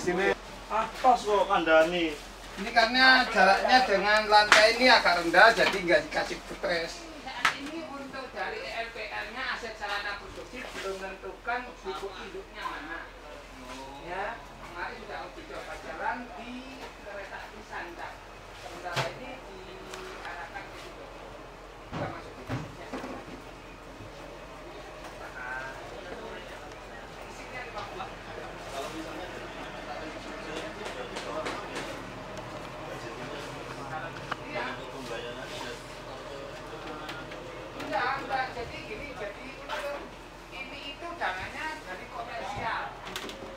Atas kok kandani. Ini karena jaraknya dengan lantai ini agak rendah, jadi nggak dikasih betres. Ini untuk dari LPR-nya aset sarana produksi belum menentukan buku induknya mana. Ya, kemarin sudah uji coba jalan di kereta api Sancak. Sementara ini diarahkan ke situ. Kita masuk di sini. Isinya 50. Enggak, enggak. Jadi gini, jadi itu ini itu dananya dari komersial.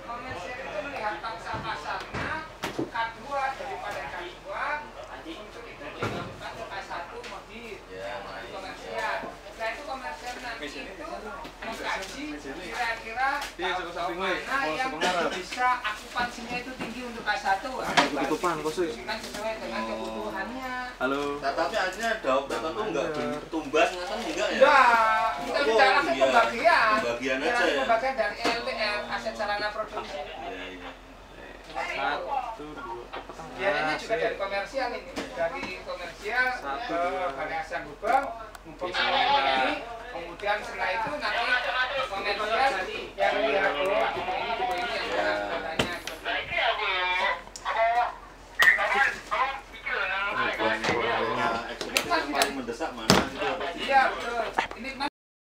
Komersial itu melihat pangsa pasarnya K2 daripada K2 untuk itu dimasukkan ke K1 mobil yang dari komersial. Nah itu komersial nanti itu mengkaji kira-kira mana yang bisa akupansinya itu tinggi untuk K1 Tutupan, kosong. kan sesuai dengan kebutuhannya. Halo. Nah, tapi akhirnya daup tertentu enggak tumbas kan enggak ya? Enggak, kita Oh, bicara langsung iya. pembagian. Pembagian aja ya? Pembagian dari LPR, aset sarana produksi. Iya, iya. Satu, dua, tengah? Biayanya juga dari komersial ini, dari komersial ke Balai Asam Gubeng, mumpung ini, kemudian setelah itu nanti mendesak. Iya, betul. Ini